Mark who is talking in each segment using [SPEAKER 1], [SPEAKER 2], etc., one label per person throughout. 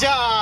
[SPEAKER 1] Job.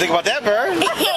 [SPEAKER 1] Think about that, Bird?